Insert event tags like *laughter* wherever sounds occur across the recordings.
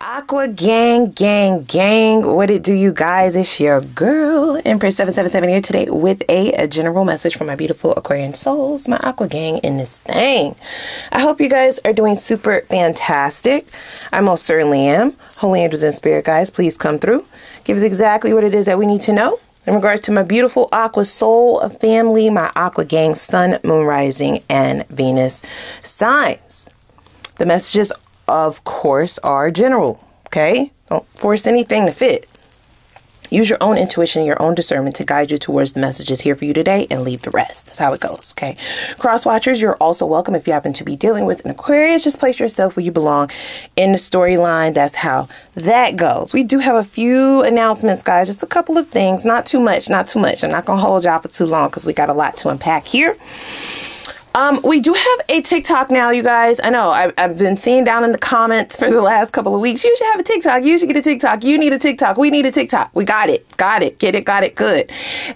Aqua gang, gang, gang. What it do, you guys? It's your girl, Empress777 here today with a, a, general message from my beautiful Aquarian souls, my Aqua gang in this thing. I hope you guys are doing super fantastic. I most certainly am. Holy angels and spirit guys, please come through. Give us exactly what it is that we need to know in regards to my beautiful Aqua soul family, my Aqua gang, Sun, Moon, Rising, and Venus signs. The messages of course, are general. Okay? Don't force anything to fit. Use your own intuition, your own discernment to guide you towards the messages here for you today and leave the rest. That's how it goes, okay? Cross watchers, you're also welcome if you happen to be dealing with an Aquarius. Just place yourself where you belong in the storyline. That's how that goes. We do have a few announcements, guys. Just a couple of things. Not too much, not too much. I'm not going to hold y'all for too long because we got a lot to unpack here. Um, we do have a TikTok now, you guys. I know I've, I've, been seeing down in the comments for the last couple of weeks. You should have a TikTok. You should get a TikTok. You need a TikTok. We need a TikTok. We got it. Got it. Get it. Got it. Good.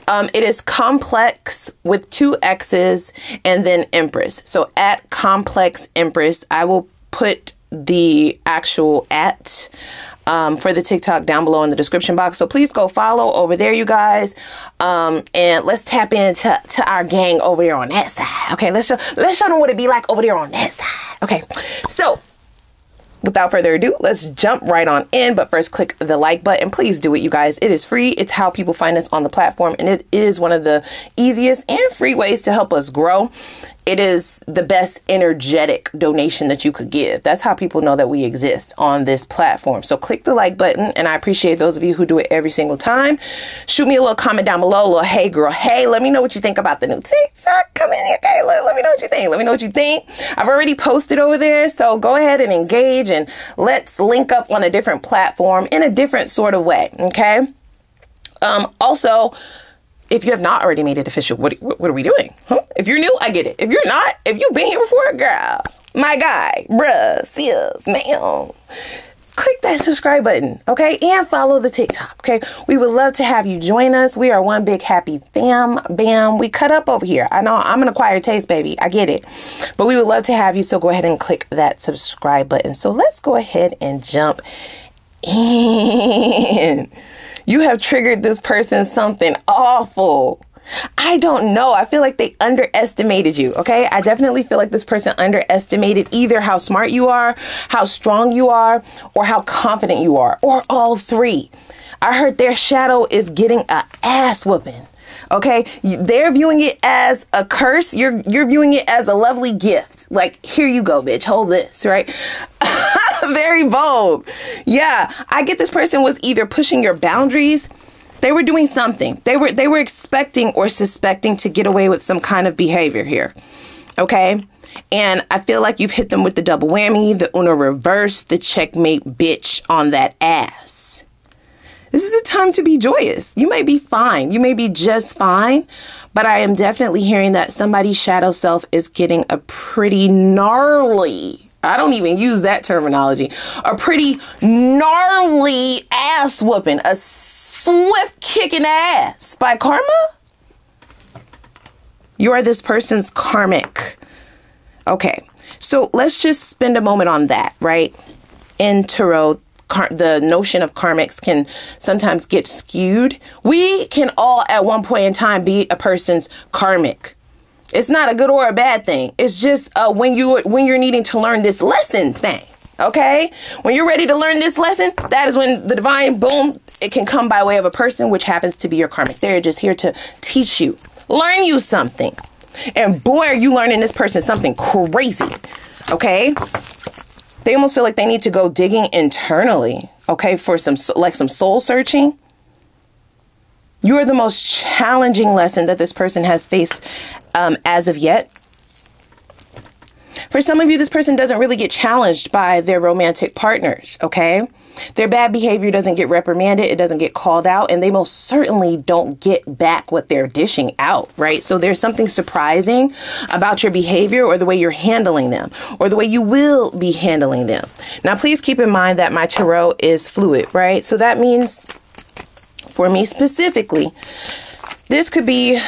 Um, it is complex with two X's and then Empress. So at complex Empress, I will put the actual at um, for the TikTok down below in the description box. So please go follow over there, you guys. Um, and let's tap into to our gang over there on that side. Okay, let's show let's show them what it be like over there on that side. Okay, so without further ado, let's jump right on in. But first, click the like button. Please do it, you guys. It is free. It's how people find us on the platform, and it is one of the easiest and free ways to help us grow it is the best energetic donation that you could give. That's how people know that we exist on this platform. So click the like button, and I appreciate those of you who do it every single time. Shoot me a little comment down below, a little hey girl, hey, let me know what you think about the new TikTok. Come in here, okay? Let, let me know what you think. Let me know what you think. I've already posted over there, so go ahead and engage and let's link up on a different platform in a different sort of way, okay? Um, also, if you have not already made it official, what, what, are we doing? Huh? If you're new, I get it. If you're not, if you've been here before, girl, my guy, bruh, sis, ma'am, click that subscribe button, okay? And follow the TikTok, okay? We would love to have you join us. We are one big happy fam, bam. We cut up over here. I know I'm an acquired taste, baby. I get it. But we would love to have you, so go ahead and click that subscribe button. So let's go ahead and jump in you have triggered this person something awful. I don't know. I feel like they underestimated you. Okay. I definitely feel like this person underestimated either how smart you are, how strong you are, or how confident you are, or all three. I heard their shadow is getting a ass whooping. Okay, they're viewing it as a curse. You're you're viewing it as a lovely gift. Like here you go, bitch. Hold this, right? *laughs* *laughs* Very bold. Yeah, I get this person was either pushing your boundaries. They were doing something. They were they were expecting or suspecting to get away with some kind of behavior here. Okay? And I feel like you've hit them with the double whammy, the Uno reverse, the checkmate bitch on that ass. This is the time to be joyous. You may be fine. You may be just fine, but I am definitely hearing that somebody's shadow self is getting a pretty gnarly. I don't even use that terminology. A pretty gnarly ass whooping, a swift kicking ass by karma. You are this person's karmic. Okay, so let's just spend a moment on that, right? In tarot, the notion of karmics can sometimes get skewed. We can all at one point in time be a person's karmic. It's not a good or a bad thing. It's just uh, when you when you're needing to learn this lesson thing. Okay, when you're ready to learn this lesson, that is when the divine boom it can come by way of a person, which happens to be your karmic. They're just here to teach you, learn you something, and boy, are you learning this person something crazy. Okay, they almost feel like they need to go digging internally, okay, for some like some soul searching. You are the most challenging lesson that this person has faced um, as of yet. For some of you, this person doesn't really get challenged by their romantic partners, okay? Their bad behavior doesn't get reprimanded, it doesn't get called out, and they most certainly don't get back what they're dishing out, right? So there's something surprising about your behavior or the way you're handling them or the way you will be handling them. Now, please keep in mind that my tarot is fluid, right? So that means for me specifically, this could be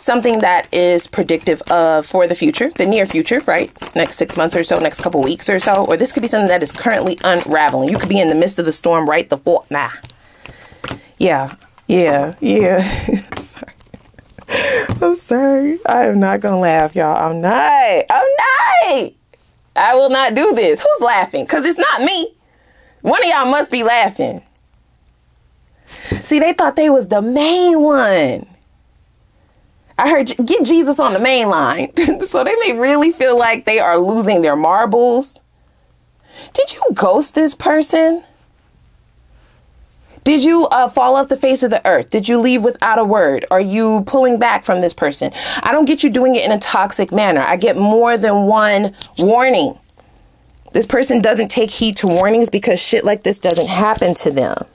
something that is predictive of for the future, the near future, right? Next six months or so, next couple weeks or so, or this could be something that is currently unraveling. You could be in the midst of the storm, right? The fall. Nah. Yeah. Yeah. Yeah. *laughs* sorry. I'm sorry. I am not gonna laugh, y'all. I'm not. I'm not. I will not do this. Who's laughing? Because it's not me. One of y'all must be laughing. See, they thought they was the main one. I heard get Jesus on the main line. *laughs* so they may really feel like they are losing their marbles. Did you ghost this person? Did you uh, fall off the face of the earth? Did you leave without a word? Are you pulling back from this person? I don't get you doing it in a toxic manner. I get more than one warning. This person doesn't take heed to warnings because shit like this doesn't happen to them.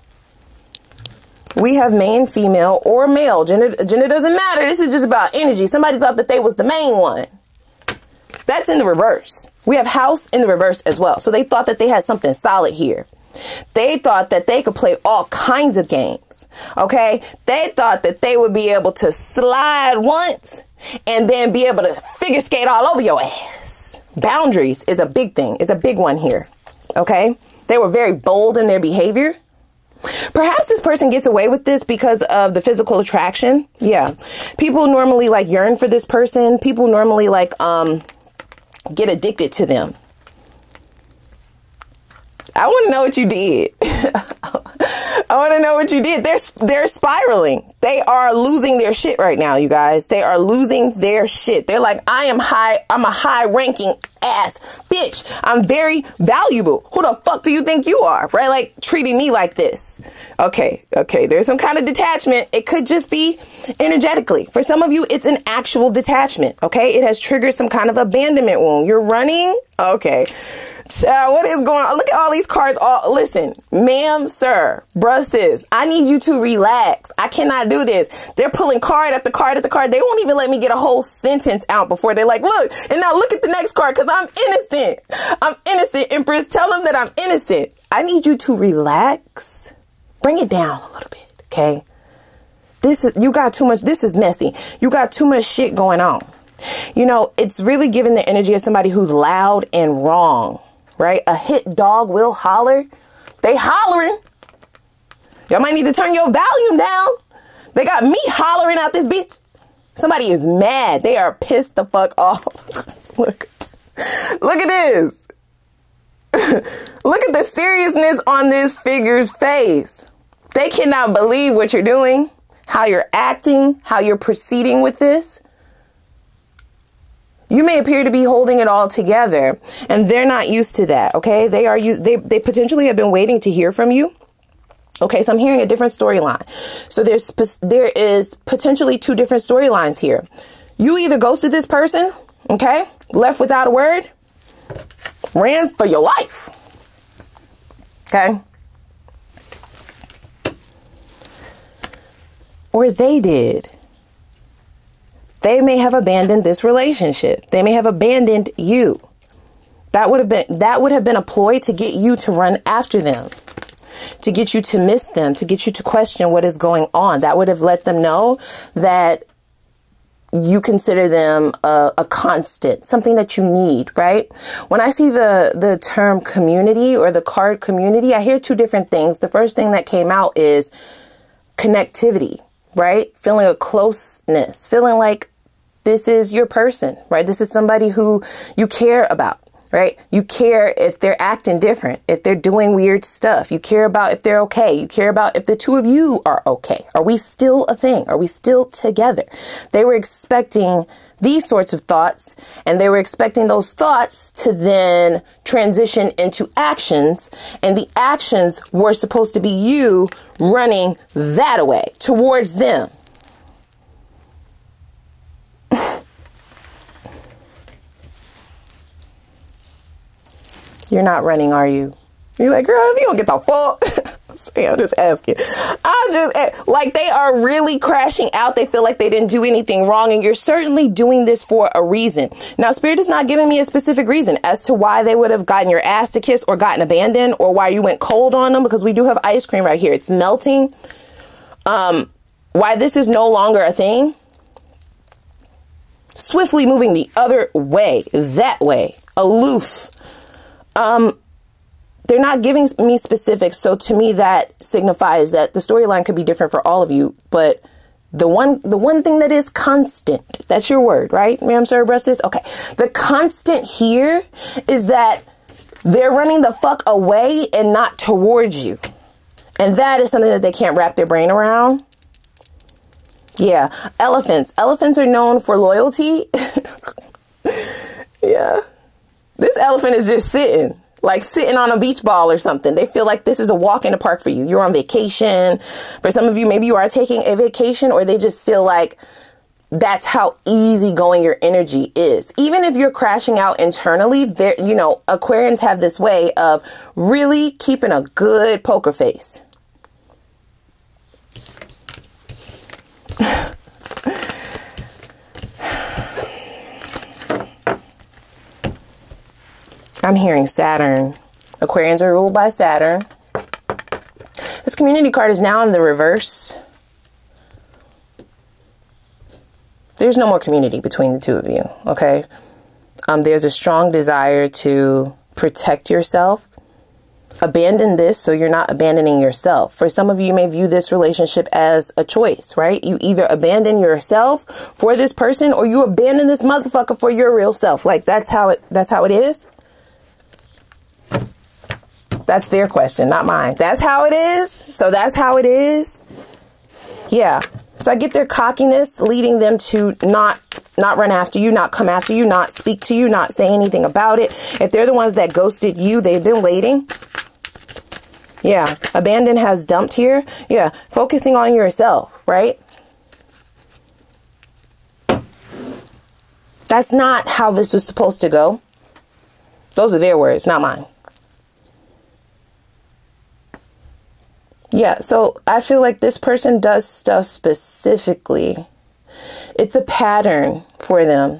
We have main, female, or male. Gender, gender doesn't matter. This is just about energy. Somebody thought that they was the main one. That's in the reverse. We have house in the reverse as well. So they thought that they had something solid here. They thought that they could play all kinds of games. Okay. They thought that they would be able to slide once and then be able to figure skate all over your ass. Boundaries is a big thing. It's a big one here. Okay. They were very bold in their behavior. Perhaps this person gets away with this because of the physical attraction. Yeah. People normally like yearn for this person. People normally like um get addicted to them. I want to know what you did. *laughs* I want to know what you did. They're they're spiraling. They are losing their shit right now, you guys. They are losing their shit. They're like, I am high. I'm a high ranking ass bitch. I'm very valuable. Who the fuck do you think you are? Right? Like treating me like this. Okay. Okay. There's some kind of detachment. It could just be energetically. For some of you, it's an actual detachment. Okay. It has triggered some kind of abandonment wound. You're running. Okay. Child, what is going on? Look at all these cards. All listen, ma'am, sir, bruh, sis. I need you to relax. I cannot do this. They're pulling card after card after card. They won't even let me get a whole sentence out before they're like, look, and now look at the next card because I'm innocent. I'm innocent, Empress. Tell them that I'm innocent. I need you to relax. Bring it down a little bit, okay? This is you got too much. This is messy. You got too much shit going on. You know, it's really giving the energy of somebody who's loud and wrong right? A hit dog will holler. They hollering. Y'all might need to turn your volume down. They got me hollering out this bitch. Somebody is mad. They are pissed the fuck off. *laughs* look. Look at this. *laughs* look at the seriousness on this figure's face. They cannot believe what you're doing, how you're acting, how you're proceeding with this. You may appear to be holding it all together and they're not used to that. Okay. They are, they, they potentially have been waiting to hear from you. Okay, so I'm hearing a different storyline. So there's there is potentially two different storylines here. You either ghosted this person, okay, left without a word, ran for your life. Okay? Or they did they may have abandoned this relationship. They may have abandoned you. That would have been that would have been a ploy to get you to run after them. To get you to miss them, to get you to question what is going on. That would have let them know that you consider them a, a, constant, something that you need, right? When I see the, the term community or the card community, I hear two different things. The first thing that came out is connectivity, right? Feeling a closeness, feeling like this is your person, right? This is somebody who you care about, right? You care if they're acting different, if they're doing weird stuff. You care about if they're okay. You care about if the two of you are okay. Are we still a thing? Are we still together? They were expecting these sorts of thoughts and they were expecting those thoughts to then transition into actions and the actions were supposed to be you running that away towards them You're not running, are you? You're like, girl, if you don't get the fuck. *laughs* I'm just asking. I'm just like they are really crashing out. They feel like they didn't do anything wrong, and you're certainly doing this for a reason. Now, Spirit is not giving me a specific reason as to why they would have gotten your ass to kiss or gotten abandoned or why you went cold on them because we do have ice cream right here. It's melting. Um, why this is no longer a thing swiftly moving the other way, that way, aloof. Um, they're not giving me specifics, so to me that signifies that the storyline could be different for all of you, but the one the one thing that is constant, that's your word, right? Ma'am Cerebrustis? Okay. The constant here is that they're running the fuck away and not towards you. And that is something that they can't wrap their brain around. Yeah, elephants. Elephants are known for loyalty. *laughs* yeah. This elephant is just sitting, like sitting on a beach ball or something. They feel like this is a walk in the park for you. You're on vacation. For some of you, maybe you are taking a vacation or they just feel like that's how easygoing your energy is. Even if you're crashing out internally, there, you know, Aquarians have this way of really keeping a good poker face. I'm hearing Saturn. Aquarians are ruled by Saturn. This community card is now in the reverse. There's no more community between the two of you, okay? Um, there's a strong desire to protect yourself abandon this so you're not abandoning yourself. For some of you, you may view this relationship as a choice, right? You either abandon yourself for this person or you abandon this motherfucker for your real self. Like that's how it that's how it is. That's their question, not mine. That's how it is. So that's how it is. Yeah. So I get their cockiness leading them to not not run after you, not come after you, not speak to you, not say anything about it. If they're the ones that ghosted you, they've been waiting. Yeah. Abandon has dumped here. Yeah. Focusing on yourself, right? That's not how this was supposed to go. Those are their words, not mine. Yeah, so I feel like this person does stuff specifically. It's a pattern for them.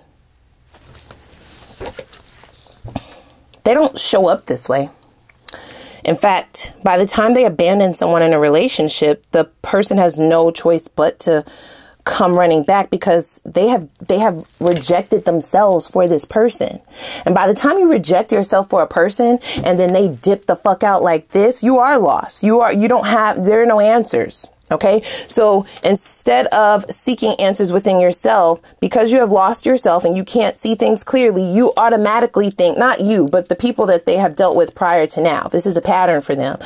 They don't show up this way. In fact, by the time they abandon someone in a relationship, the person has no choice but to come running back because they have they have rejected themselves for this person. And by the time you reject yourself for a person and then they dip the fuck out like this, you are lost. You are you don't have there are no answers. Okay. So instead of seeking answers within yourself, because you have lost yourself and you can't see things clearly, you automatically think, not you, but the people that they have dealt with prior to now. This is a pattern for them.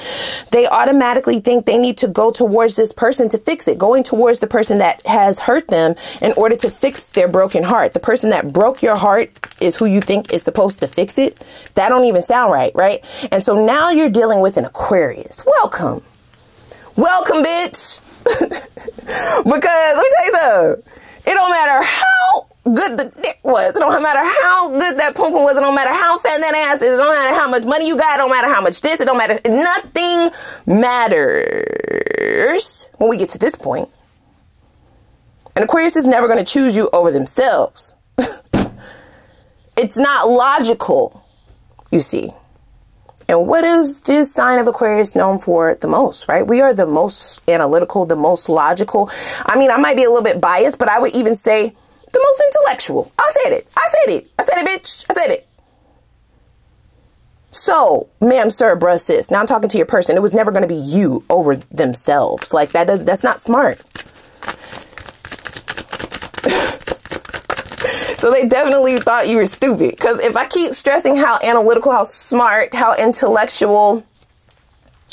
They automatically think they need to go towards this person to fix it, going towards the person that has hurt them in order to fix their broken heart. The person that broke your heart is who you think is supposed to fix it. That don't even sound right, right? And so now you're dealing with an Aquarius. Welcome. Welcome, bitch. *laughs* because let me tell you something. It don't matter how good the dick was. It don't matter how good that pom was. It don't matter how fat that ass is. It don't matter how much money you got. It don't matter how much this. It don't matter. Nothing matters when we get to this point. And Aquarius is never going to choose you over themselves. *laughs* it's not logical, you see. And what is this sign of Aquarius known for the most, right? We are the most analytical, the most logical. I mean, I might be a little bit biased, but I would even say the most intellectual. I said it. I said it. I said it, bitch. I said it. So, ma'am, sir, bruh, sis. Now I'm talking to your person. It was never going to be you over themselves. Like that does that's not smart. So they definitely thought you were stupid. Because if I keep stressing how analytical, how smart, how intellectual,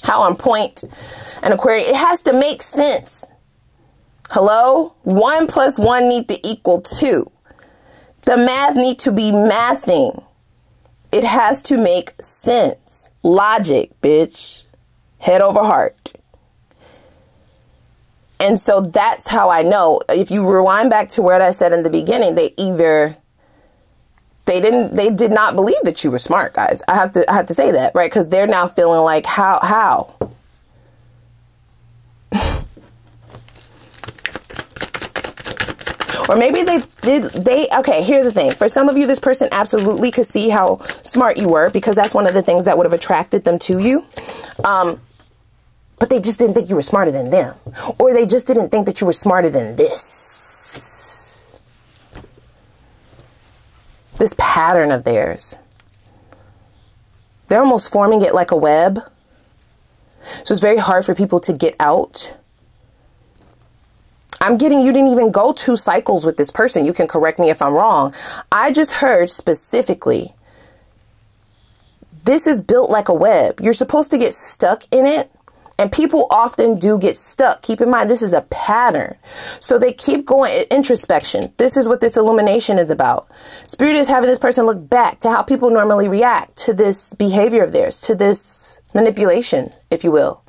how on point an Aquarius, it has to make sense. Hello? One plus one need to equal two. The math need to be mathing. It has to make sense. Logic, bitch. Head over heart. And so that's how I know. If you rewind back to what I said in the beginning, they either they didn't they did not believe that you were smart, guys. I have to I have to say that, right? Cuz they're now feeling like how how *laughs* Or maybe they did, they, okay, here's the thing. For some of you, this person absolutely could see how smart you were because that's one of the things that would have attracted them to you. Um, but they just didn't think you were smarter than them. Or they just didn't think that you were smarter than this. this pattern of theirs. They're almost forming it like a web. So it's very hard for people to get out. I'm getting you didn't even go two cycles with this person. You can correct me if I'm wrong. I just heard specifically this is built like a web. You're supposed to get stuck in it and people often do get stuck. Keep in mind, this is a pattern. So they keep going introspection. This is what this illumination is about. Spirit is having this person look back to how people normally react to this behavior of theirs, to this manipulation, if you will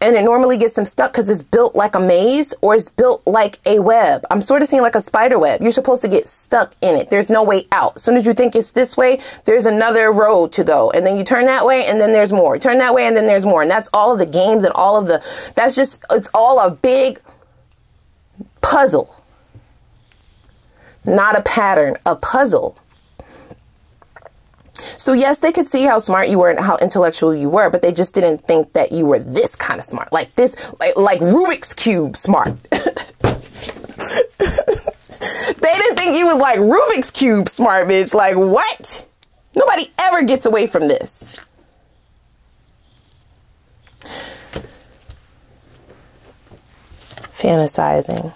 and it normally gets them stuck because it's built like a maze or it's built like a web. I'm sort of seeing like a spider web. You're supposed to get stuck in it. There's no way out. As soon as you think it's this way, there's another road to go. And then you turn that way and then there's more. Turn that way and then there's more. And that's all of the games and all of the, that's just, it's all a big puzzle. Not a pattern, a puzzle. So yes, they could see how smart you were and how intellectual you were, but they just didn't think that you were this kind of smart, like this, like, like Rubik's cube smart. *laughs* they didn't think you was like Rubik's cube smart, bitch. Like what? Nobody ever gets away from this. Fantasizing.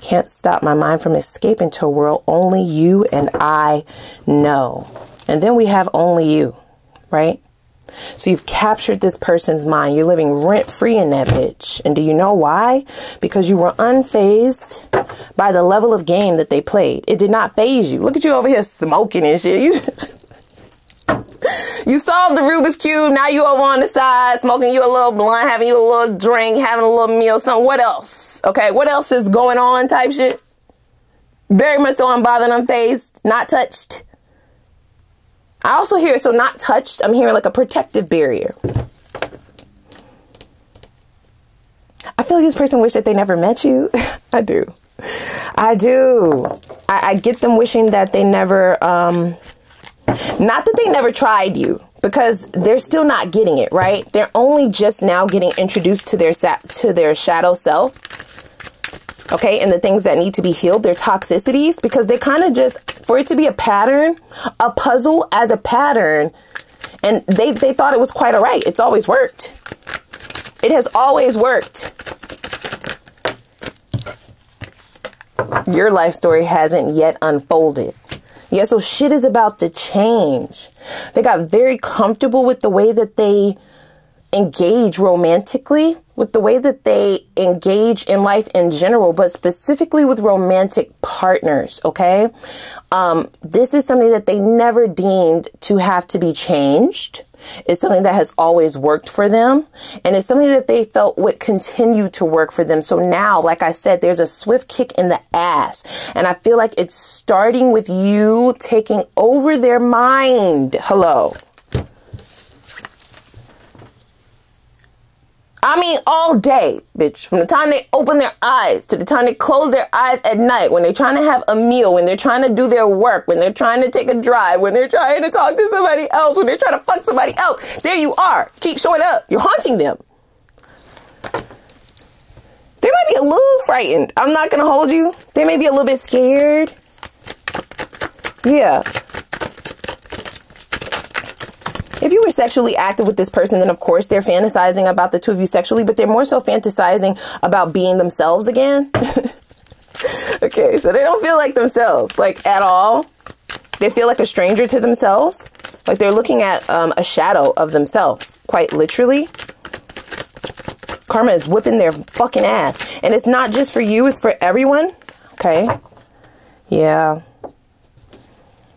Can't stop my mind from escaping to a world only you and I know. And then we have only you, right? So you've captured this person's mind. You're living rent free in that bitch. And do you know why? Because you were unfazed by the level of game that they played. It did not phase you. Look at you over here smoking and shit. You, *laughs* you solved the Rubik's Cube. Now you over on the side, smoking you a little blunt, having you a little drink, having a little meal, something. What else? Okay. What else is going on type shit? Very much so unbothered, unfazed, not touched. I also hear so not touched. I'm hearing like a protective barrier. I feel like this person wish that they never met you. *laughs* I do. I do. I, I, get them wishing that they never, um, not that they never tried you because they're still not getting it, right? They're only just now getting introduced to their, to their shadow self okay, and the things that need to be healed, their toxicities, because they kind of just, for it to be a pattern, a puzzle as a pattern, and they, they thought it was quite all right. It's always worked. It has always worked. Your life story hasn't yet unfolded. Yeah, so shit is about to change. They got very comfortable with the way that they engage romantically with the way that they engage in life in general, but specifically with romantic partners. Okay. Um, this is something that they never deemed to have to be changed. It's something that has always worked for them. And it's something that they felt would continue to work for them. So now, like I said, there's a swift kick in the ass. And I feel like it's starting with you taking over their mind. Hello. I mean, all day, bitch. From the time they open their eyes to the time they close their eyes at night, when they're trying to have a meal, when they're trying to do their work, when they're trying to take a drive, when they're trying to talk to somebody else, when they're trying to fuck somebody else. There you are. Keep showing up. You're haunting them. They might be a little frightened. I'm not going to hold you. They may be a little bit scared. Yeah. If you were sexually active with this person, then of course they're fantasizing about the two of you sexually, but they're more so fantasizing about being themselves again. *laughs* okay, so they don't feel like themselves, like at all. They feel like a stranger to themselves. Like they're looking at um, a shadow of themselves, quite literally. Karma is whipping their fucking ass. And it's not just for you, it's for everyone. Okay. Yeah.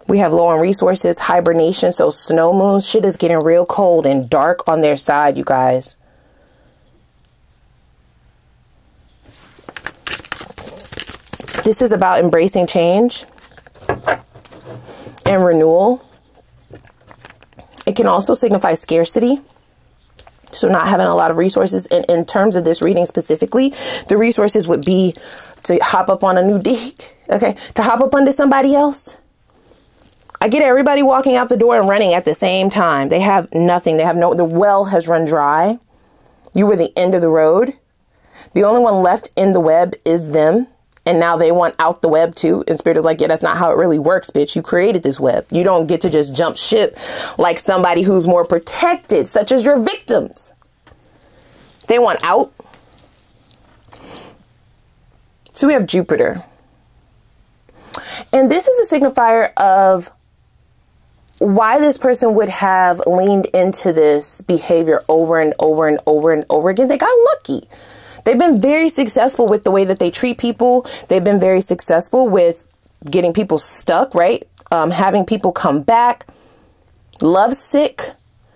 We have low on resources, hibernation, so snow moons. Shit is getting real cold and dark on their side, you guys. This is about embracing change and renewal. It can also signify scarcity. So not having a lot of resources. And in terms of this reading specifically, the resources would be to hop up on a new *laughs* dick. Okay. To hop up onto somebody else I get everybody walking out the door and running at the same time. They have nothing. They have no, the well has run dry. You were the end of the road. The only one left in the web is them. and now they want out the web too. And Spirit is like, yeah, that's not how it really works, bitch. You created this web. You don't get to just jump ship like somebody who's more protected, such as your victims. They want out. So we have Jupiter. And this is a signifier of why this person would have leaned into this behavior over and over and over and over again. They got lucky. They've been very successful with the way that they treat people. They've been very successful with getting people stuck, right? Um, having people come back. Lovesick.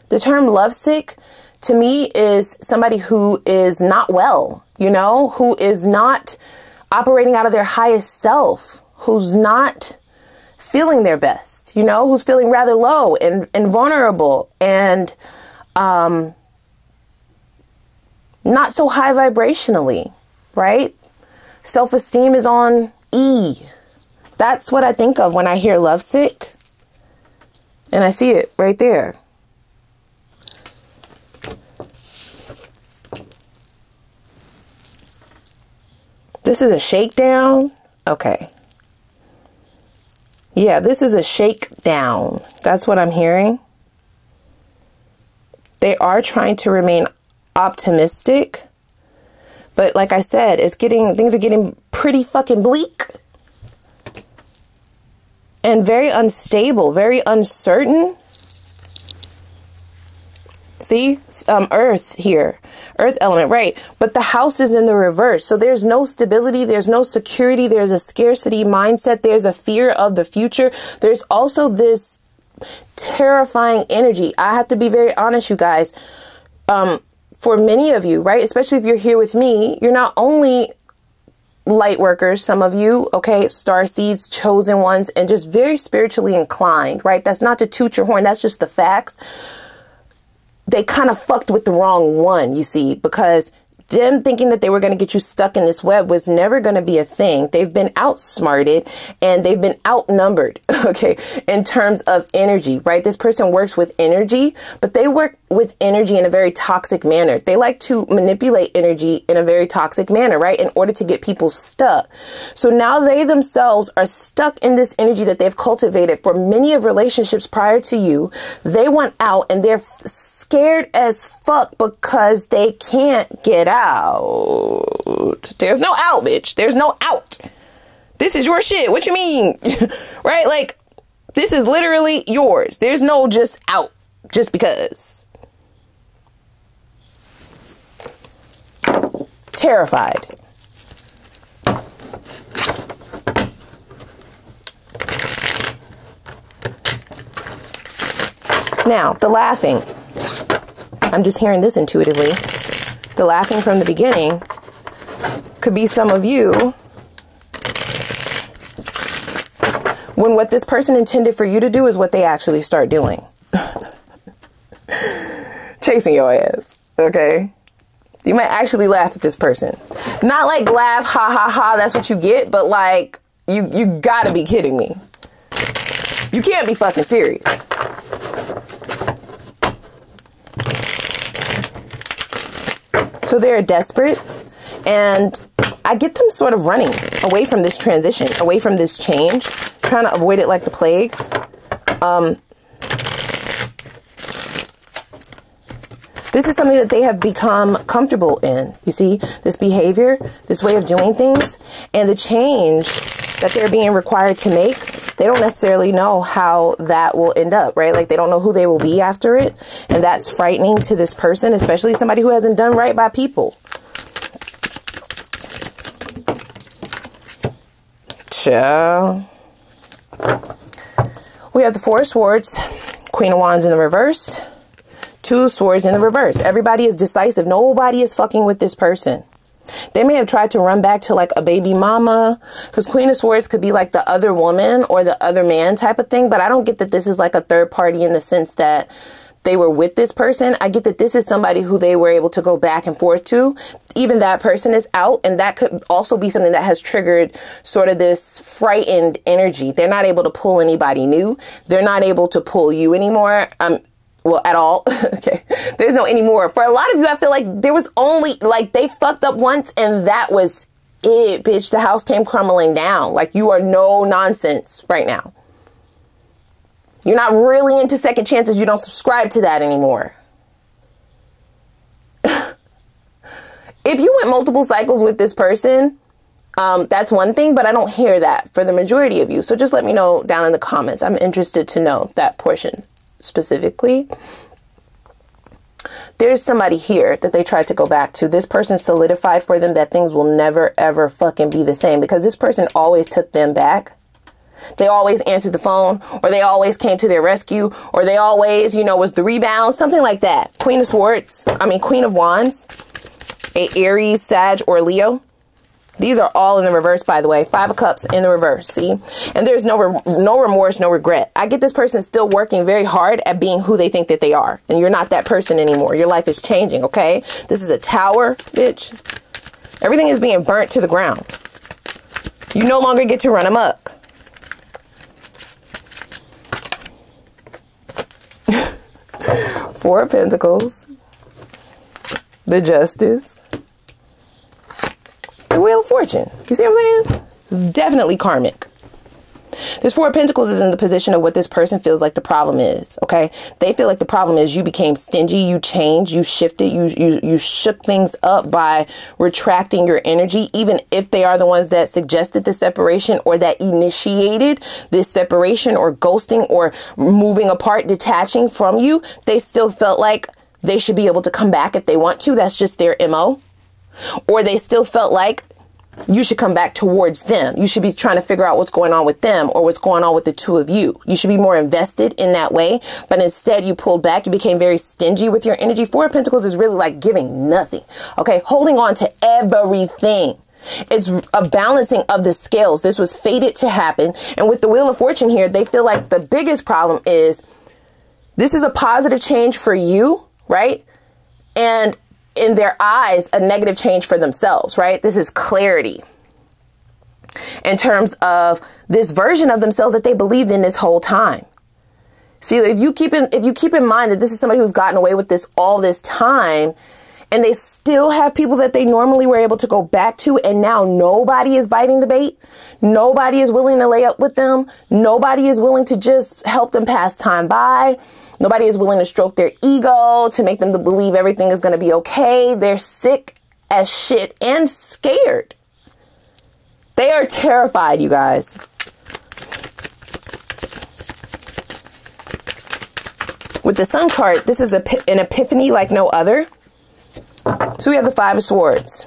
The term lovesick to me is somebody who is not well, you know, who is not operating out of their highest self, who's not feeling their best, you know, who's feeling rather low and, and vulnerable and um, not so high vibrationally, right? Self esteem is on E. That's what I think of when I hear lovesick. And I see it right there. This is a shakedown. Okay. Yeah, this is a shakedown. That's what I'm hearing. They are trying to remain optimistic. But like I said, it's getting things are getting pretty fucking bleak. And very unstable, very uncertain. See, um, Earth here, Earth element, right? But the house is in the reverse. So there's no stability. There's no security. There's a scarcity mindset. There's a fear of the future. There's also this terrifying energy. I have to be very honest, you guys. Um, for many of you, right? Especially if you're here with me, you're not only light workers, some of you, okay, star seeds, chosen ones, and just very spiritually inclined, right? That's not to toot your horn, that's just the facts they kind of fucked with the wrong one, you see, because them thinking that they were going to get you stuck in this web was never going to be a thing. They've been outsmarted and they've been outnumbered, *laughs* okay, in terms of energy, right? This person works with energy, but they work with energy in a very toxic manner. They like to manipulate energy in a very toxic manner, right? In order to get people stuck. So now they themselves are stuck in this energy that they've cultivated for many of relationships prior to you. They want out and they're scared as fuck because they can't get out. There's no out, bitch. There's no out. This is your shit. What you mean? *laughs* right? Like, this is literally yours. There's no just out just because. Terrified. Now, the laughing. I'm just hearing this intuitively. The laughing from the beginning could be some of you when what this person intended for you to do is what they actually start doing. *laughs* Chasing your ass, okay? You might actually laugh at this person. Not like laugh, ha ha ha, that's what you get, but like, you, you gotta be kidding me. You can't be fucking serious. So they're desperate and I get them sort of running away from this transition, away from this change, trying to avoid it like the plague. Um, this is something that they have become comfortable in. You see, this behavior, this way of doing things, and the change that they're being required to make they don't necessarily know how that will end up, right? Like they don't know who they will be after it. And that's frightening to this person, especially somebody who hasn't done right by people. Ciao. We have the Four Swords, Queen of Wands in the reverse, Two Swords in the reverse. Everybody is decisive. Nobody is fucking with this person. They may have tried to run back to like a baby mama because Queen of Swords could be like the other woman or the other man type of thing. But I don't get that this is like a third party in the sense that they were with this person. I get that this is somebody who they were able to go back and forth to. Even that person is out, and that could also be something that has triggered sort of this frightened energy. They're not able to pull anybody new. They're not able to pull you anymore. Um, well, at all. *laughs* okay. There's no anymore. For a lot of you, I feel like there was only, like, they fucked up once and that was it, bitch. The house came crumbling down. Like you are no nonsense right now. You're not really into second chances. You don't subscribe to that anymore. *laughs* if you went multiple cycles with this person, um, that's one thing, but I don't hear that for the majority of you. So just let me know down in the comments. I'm interested to know that portion specifically. There's somebody here that they tried to go back to. This person solidified for them that things will never, ever fucking be the same because this person always took them back. They always answered the phone, or they always came to their rescue, or they always, you know, was the rebound, something like that. Queen of Swords, I mean, Queen of Wands, a Aries, Sag, or Leo. These are all in the reverse, by the way. Five of Cups in the reverse, see? And there's no re no remorse, no regret. I get this person still working very hard at being who they think that they are. And you're not that person anymore. Your life is changing, okay? This is a tower, bitch. Everything is being burnt to the ground. You no longer get to run amok. *laughs* Four of Pentacles. The Justice the Wheel of Fortune. You see what I'm saying? Definitely karmic. This Four of Pentacles is in the position of what this person feels like the problem is. Okay, they feel like the problem is you became stingy, you changed, you shifted, you you you shook things up by retracting your energy, even if they are the ones that suggested the separation or that initiated this separation or ghosting or moving apart, detaching from you. They still felt like they should be able to come back if they want to. That's just their mo or they still felt like you should come back towards them. You should be trying to figure out what's going on with them or what's going on with the two of you. You should be more invested in that way. But instead, you pulled back. You became very stingy with your energy. Four of Pentacles is really like giving nothing. Okay. Holding on to everything. It's a balancing of the scales. This was fated to happen. And with the Wheel of Fortune here, they feel like the biggest problem is this is a positive change for you, right? And in their eyes a negative change for themselves, right? This is clarity in terms of this version of themselves that they believed in this whole time. See, if you keep in if you keep in mind that this is somebody who's gotten away with this all this time and they still have people that they normally were able to go back to and now nobody is biting the bait. Nobody is willing to lay up with them. Nobody is willing to just help them pass time by. Nobody is willing to stroke their ego to make them to believe everything is going to be okay. They're sick as shit and scared. They are terrified, you guys. With the Sun card, this is a, an epiphany like no other. So we have the Five of Swords.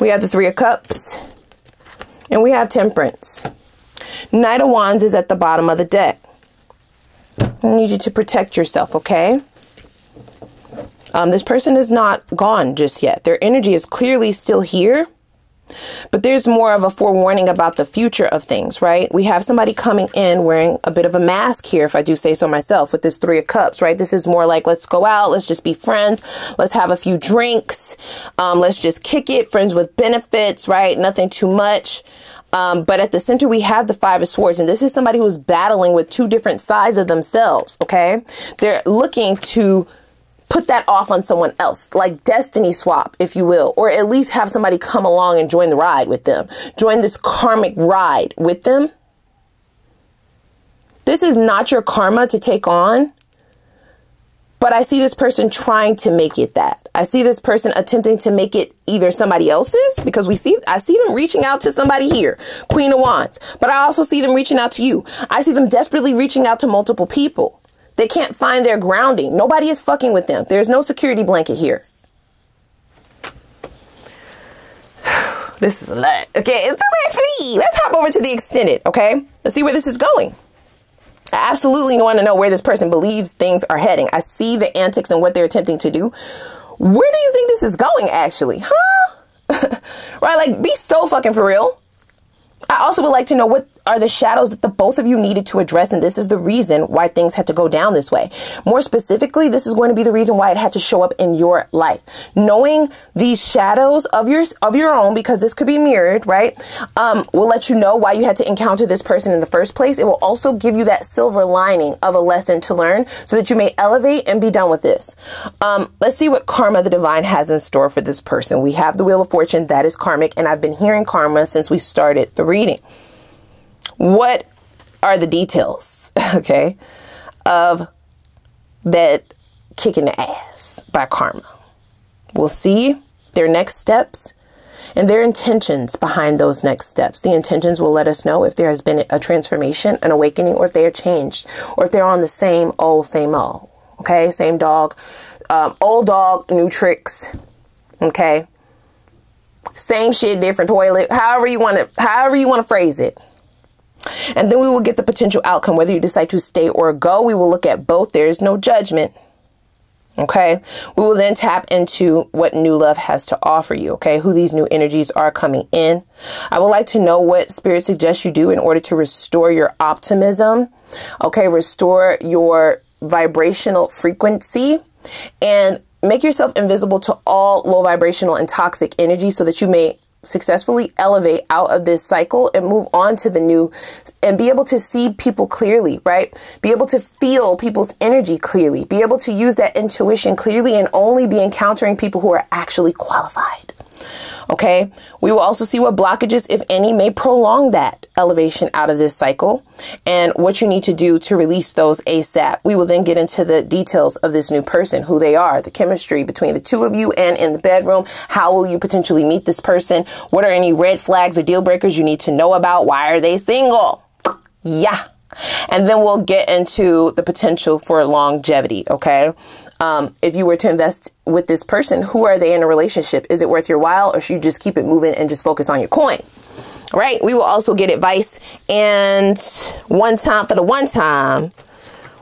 We have the Three of Cups. And we have Temperance. Knight of Wands is at the bottom of the deck. I need you to protect yourself, okay? Um, this person is not gone just yet. Their energy is clearly still here, but there's more of a forewarning about the future of things, right? We have somebody coming in wearing a bit of a mask here, if I do say so myself, with this Three of Cups, right? This is more like, let's go out, let's just be friends, let's have a few drinks, um, let's just kick it, friends with benefits, right? Nothing too much. Um, but at the center, we have the Five of Swords, and this is somebody who's battling with two different sides of themselves. Okay. They're looking to put that off on someone else, like destiny swap, if you will, or at least have somebody come along and join the ride with them, join this karmic ride with them. This is not your karma to take on. But I see this person trying to make it that. I see this person attempting to make it either somebody else's because we see, I see them reaching out to somebody here, Queen of Wands, but I also see them reaching out to you. I see them desperately reaching out to multiple people. They can't find their grounding. Nobody is fucking with them. There's no security blanket here. *sighs* this is a lot. Okay, it's much for me. Let's hop over to the extended, okay? Let's see where this is going. I absolutely want to know where this person believes things are heading. I see the antics and what they're attempting to do. Where do you think this is going, actually? Huh? *laughs* right? Like, be so fucking for real. I also would like to know what are the shadows that the both of you needed to address, and this is the reason why things had to go down this way. More specifically, this is going to be the reason why it had to show up in your life. Knowing these shadows of your of your own, because this could be mirrored, right? Um, will let you know why you had to encounter this person in the first place. It will also give you that silver lining of a lesson to learn, so that you may elevate and be done with this. Um, let's see what karma the divine has in store for this person. We have the wheel of fortune that is karmic, and I've been hearing karma since we started the reading. What are the details, *laughs* okay, of that kicking the ass by karma? We'll see their next steps and their intentions behind those next steps. The intentions will let us know if there has been a transformation, an awakening, or if they are changed, or if they're on the same old, same old. Okay, same dog, um, old dog, new tricks. Okay, same shit, different toilet. However you want to, however you want to phrase it. And then we will get the potential outcome, whether you decide to stay or go. We will look at both. There is no judgment. Okay. We will then tap into what new love has to offer you. Okay. Who these new energies are coming in. I would like to know what spirit suggests you do in order to restore your optimism. Okay. Restore your vibrational frequency and make yourself invisible to all low vibrational and toxic energy so that you may successfully elevate out of this cycle and move on to the new and be able to see people clearly, right? Be able to feel people's energy clearly, be able to use that intuition clearly and only be encountering people who are actually qualified. Okay. We will also see what blockages, if any, may prolong that elevation out of this cycle and what you need to do to release those ASAP. We will then get into the details of this new person, who they are, the chemistry between the two of you and in the bedroom. How will you potentially meet this person? What are any red flags or deal breakers you need to know about? Why are they single? Yeah. And then we'll get into the potential for longevity. Okay um, if you were to invest with this person, who are they in a relationship? Is it worth your while or should you just keep it moving and just focus on your coin? Right? We will also get advice. And one time for the one time,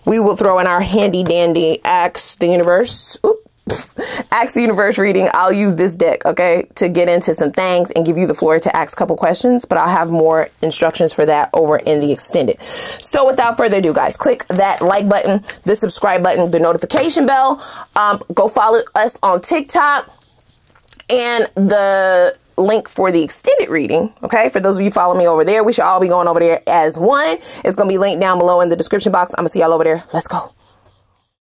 we will throw in our handy dandy axe, the universe. Oop *laughs* ask the universe reading, I'll use this deck, okay, to get into some things and give you the floor to ask a couple questions, but I'll have more instructions for that over in the extended. So without further ado, guys, click that like button, the subscribe button, the notification bell. Um, go follow us on TikTok and the link for the extended reading. Okay. For those of you follow me over there, we should all be going over there as one. It's going to be linked down below in the description box. I'm going to see y'all over there. Let's go.